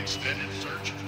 extended search.